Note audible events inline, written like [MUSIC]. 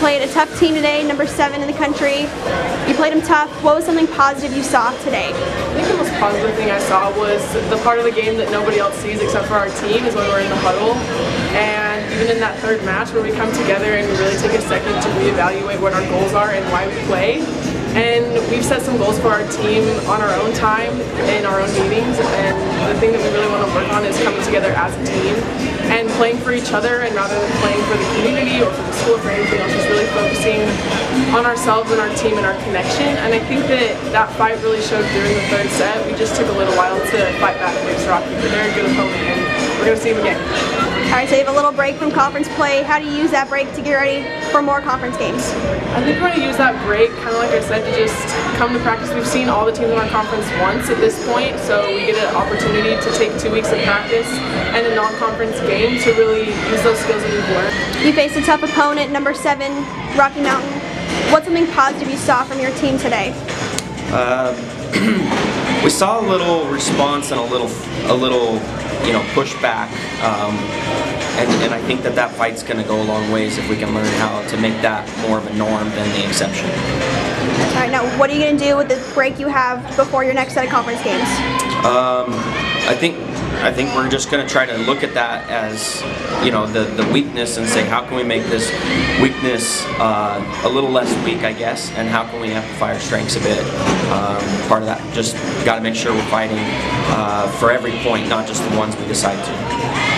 played a tough team today, number seven in the country. You played them tough. What was something positive you saw today? I think the most positive thing I saw was the part of the game that nobody else sees except for our team is when we're in the huddle. And even in that third match where we come together and we really take a second to reevaluate what our goals are and why we play. And we've set some goals for our team on our own time in our own meetings. And the thing that we really want to work on is coming together as a team and playing for each other and rather than playing for the community or for the school or for anything else, just really focusing on ourselves and our team and our connection. And I think that that fight really showed during the third set. We just took a little while to fight back against Rocky, but they're a good opponent and we're going to see them again. All right, so you have a little break from conference play. How do you use that break to get ready for more conference games? I think we're going to use that break, kind of like I said, to just come to practice. We've seen all the teams in our conference once at this point, so we get an opportunity to take two weeks of practice and a non-conference game to really use those skills that we've learned. You faced a tough opponent, number seven, Rocky Mountain. What's something positive you saw from your team today? Uh, [CLEARS THROAT] we saw a little response and a little, a little, you know, pushback. Um, and, and I think that that fight's going to go a long ways if we can learn how to make that more of a norm than the exception. All right, now what are you going to do with the break you have before your next set of conference games? Um, I think I think we're just going to try to look at that as you know the the weakness and say how can we make this weakness uh, a little less weak, I guess, and how can we amplify our strengths a bit. Um, part of that just got to make sure we're fighting uh, for every point, not just the ones we decide to.